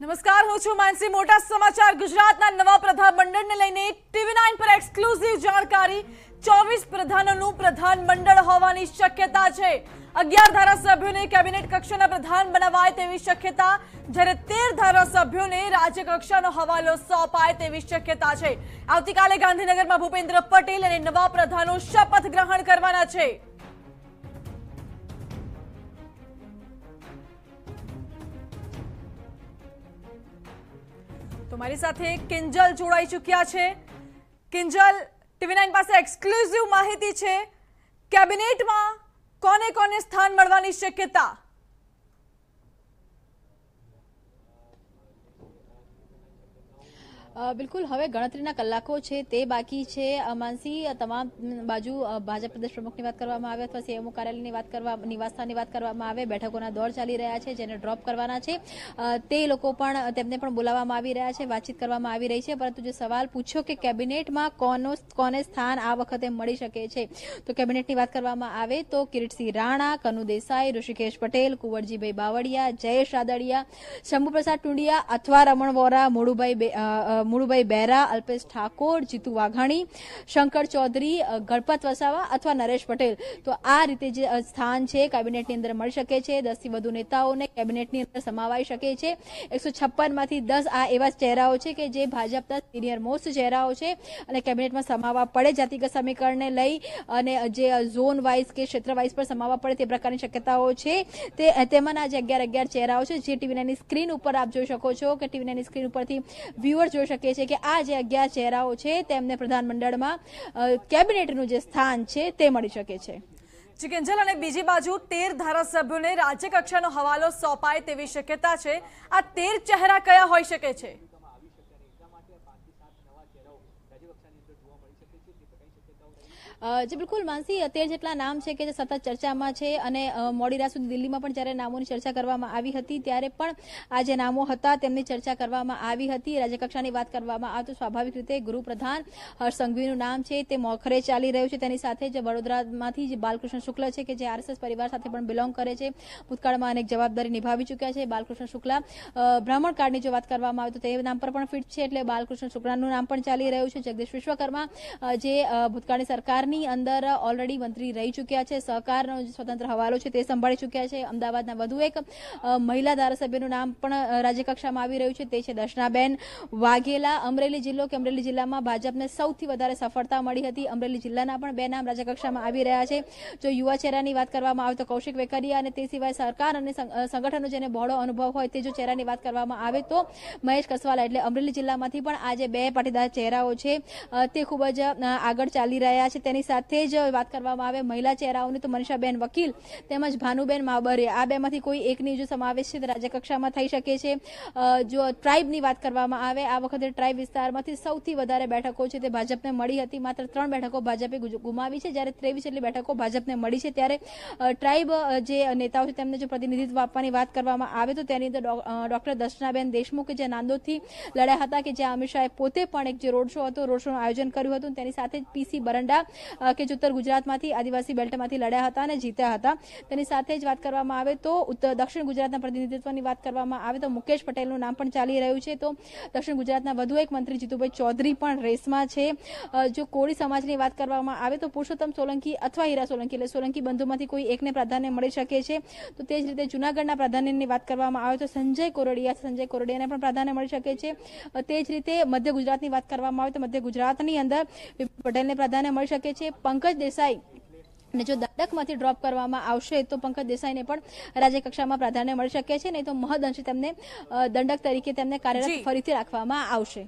નમસ્કાર, હું છું માનસી મોટા સમાચાર ગુજરાતના નવા પ્રધાનમંડળને લઈને ટીવી નાઇન પર એક્સક્લુઝિવ જાણકારી. ચોવીસ પ્રધાનોનું પ્રધાનમંડળ હોવાની શક્યતા છે. અગિયાર ધારાસભ્યોને કેબિનેટ કક્ષાના પ્રધાન બનાવાય તેવી શક્યતા. જ્યારે તેર ધારાસભ્યોને રાજ્ય કક્ષાનો હવાલો સોંપાય તેવી શક્યતા છે. આવતીકાલે ગાંધીનગરમાં ભૂપેન્દ્ર પટેલ અને નવા પ્રધાનો શપથ ગ્રહણ કરવાના છે. તો મારી સાથે કિંજલ જોડાઈ ચૂક્યા છે. કિંજલ, ટીવી નાઇન પાસે એક્સક્લુઝિવ માહિતી છે. કેબિનેટમાં કોને કોને સ્થાન મળવાની શક્યતા? બિલકુલ. હવે ગણતરીના કલાકો છે, તે બાકી છે. માનસી તમામ બાજુ ભાજપ પ્રદેશ પ્રમુખની વાત કરવામાં આવે અથવા સીએમઓ કાર્યાલયની વાત કરવા, નિવાસસ્થાનની વાત કરવામાં આવે, બેઠકોના દોર ચાલી રહ્યા છે, જેને ડ્રોપ કરવાના છે. તે લોકો પણ, તેમને પણ બોલાવવામાં આવી રહ્યા છે, વાતચીત કરવામાં આવી રહી છે. પરંતુ જે સવાલ પૂછ્યો કે કેબિનેટમાં કોનો, કોને સ્થાન આ વખતે મળી શકે છે, તો કેબિનેટની વાત કરવામાં આવે તો કિરીટસિંહ રાણા, કનુ દેસાઈ, ઋષિકેશ પટેલ, કુંવરજીભાઈ બાવળિયા, જયેશ રાદડિયા, શંભુપ્રસાદ ટુંડિયા, અથવા રમણ વોરા મોડુભાઈ અ, બેરા અલ્પેશ ઠાકોર જીતુ વાઘાણી શંકર ચૌધરી ગણપત વસાવા અથવા નરેશ પટેલ. તો આ રીતે જે સ્થાન છે કેબિનેટની અંદર મળી શકે છે. દસથી વધુ નેતાઓને કેબિનેટની અંદર સમાવાઈ શકે છે. એકસો માંથી દસ આ એવા ચહેરાઓ છે કે જે ભાજપના સિનિયર મોસ્ટ ચહેરાઓ છે અને કેબિનેટમાં સમાવવા પડે જાતિગત સમીકરણને લઈ અને જે ઝોન વાઇઝ કે ક્ષેત્ર વાઇઝ પર સમાવવા પડે તે પ્રકારની શક્યતાઓ છે. તે તેમાંના જે અગિયાર અગિયાર ચહેરાઓ છે જે ટીવી નાઇનની સ્ક્રીન ઉપર આપ જોઈ શકો છો કે ટીવી નાઇનની સ્ક્રીન ઉપરથી વ્યુઅર જોઈ શકે છે કે આ જે અગિયાર ચહેરાઓ છે તેમને પ્રધાનમંડળમાં કેબિનેટનું જે સ્થાન છે તે મળી શકે છે. જી અને બીજી બાજુ તેર ધારાસભ્યોને રાજ્ય કક્ષાનો હવાલો સોંપાય તેવી શક્યતા છે. આ તેર ચહેરા કયા હોઈ શકે છે? જે બિલકુલ માનસી, અત્યારે જેટલા નામ છે કે જે સતત ચર્ચામાં છે અને મોડી રાત સુધી દિલ્હીમાં પણ જ્યારે નામોની ચર્ચા કરવામાં આવી હતી, ત્યારે પણ આ જે નામો હતા તેમની ચર્ચા કરવામાં આવી હતી. રાજ્યકક્ષાની વાત કરવામાં આવે તો સ્વાભાવિક રીતે ગૃહપ્રધાન હર્ષ સંઘવીનું નામ છે, તે મોખરે ચાલી રહ્યું છે. તેની સાથે જે વડોદરામાંથી જે બાલકૃષ્ણ શુક્લ છે કે જે આરએસએસ પરિવાર સાથે પણ બિલોંગ કરે છે, ભૂતકાળમાં અનેક જવાબદારી નિભાવી ચૂક્યા છે. બાલકૃષ્ણ શુક્લા બ્રાહ્મણ કાર્ડની જો વાત કરવામાં આવે તો તે નામ પર પણ ફિટ છે, એટલે બાલકૃષ્ણ શુક્લાનું નામ પણ ચાલી રહ્યું છે. જગદીશ વિશ્વકર્મા જે ભૂતકાળની ભૂતકાળની સરકારની અંદર ઓલરેડી મંત્રી રહી ચૂક્યા છે સહકારનો સ્વતંત્ર હવાલો છે તે સંભાળી ચૂક્યા છે. અમદાવાદના વધુ એક મહિલા ધારાસભ્યનું નામ પણ રાજ્યકક્ષામાં આવી રહ્યું છે. તે છે દર્શનાબેન વાઘેલા. અમરેલી જિલ્લો કે અમરેલી જિલ્લામાં ભાજપને સૌથી વધારે સફળતા મળી હતી. અમરેલી જિલ્લાના પણ બે નામ રાજ્યકક્ષામાં આવી રહ્યા છે. જો યુવા ચહેરાની વાત કરવામાં આવે તો કૌશિક વેકરિયા અને તે સિવાય સરકાર અને સં- અ, જેને બહોળો અનુભવ હોય તે જો ચહેરાની વાત કરવામાં આવે તો મહેશ કસવાલા એટલે અમરેલી જિલ્લામાંથી પણ આજે બે પાટીદાર ચહેરાઓ છે. તે ખૂબ જ આગળ ચાલી રહ્યા છે. તેની સાથે જ વાત કરવામાં આવે મહિલા ચહેરાઓની, તો મનીષાબેન વકીલ તેમજ ભાનુબેન માબરે. આ બેમાંથી કોઈ એકની જો સમાવેશ છે તે રાજ્યકક્ષામાં થઈ શકે છે. જો ટ્રાઇબની વાત કરવામાં આવે, આ વખતે ટ્રાઇબ વિસ્તારમાંથી સૌથી વધારે બેઠકો છે તે ભાજપને મળી હતી. માત્ર ત્રણ બેઠકો ભાજપે ગુમાવી છે. જ્યારે ત્રેવીસ જેટલી બેઠકો ભાજપને મળી છે, ત્યારે ટ્રાઇબ જે નેતાઓ છે તેમને જો પ્રતિનિધિત્વ આપવાની વાત કરવામાં આવે, તો તેની અંદર ડોક્ટર દર્શનાબેન દેશમુખ જે નાંદોદથી લડ્યા હતા કે જ્યાં અમિત શાહે પોતે પણ એક જે રોડ શો હતો, રોડ શોનું આયોજન કર્યું હતું. તેની સાથે જ પીસી બરંડા કે જે ઉત્તર ગુજરાતમાંથી આદિવાસી બેલ્ટમાંથી લડ્યા હતા અને જીત્યા હતા. તેની સાથે જ વાત કરવામાં આવે તો ઉત્તર, દક્ષિણ ગુજરાતના પ્રતિનિધિત્વની વાત કરવામાં આવે તો મુકેશ પટેલનું નામ પણ ચાલી રહ્યું છે. તો દક્ષિણ ગુજરાતના વધુ એક મંત્રી જીતુભાઈ ચૌધરી પણ રેસમાં છે. જો કોળી સમાજની વાત કરવામાં આવે તો પુરુષોત્તમ સોલંકી અથવા હીરા સોલંકી, એટલે સોલંકી બંધુમાંથી કોઈ એકને પ્રાધાન્ય મળી શકે છે. તો તે જ રીતે જુનાગઢના પ્રાધાન્યની વાત કરવામાં આવે તો સંજય કોરડિયા, સંજય કોરડિયાને પણ પ્રાધાન્ય મળી શકે છે. તે જ રીતે મધ્ય ગુજરાતની વાત કરવામાં આવે તો મધ્ય ગુજરાતની અંદર પટેલને પ્રાધાન્ય મળી શકે છે પંકજ દેસાઈ. અને જો દંડકમાંથી ડ્રોપ કરવામાં આવશે તો પંકજ દેસાઈને પણ રાજ્ય કક્ષામાં પ્રાધાન્ય મળી શકે છે નહીં તો મહદઅંશે તેમને દંડક તરીકે તેમને કાર્યરત ફરીથી રાખવામાં આવશે.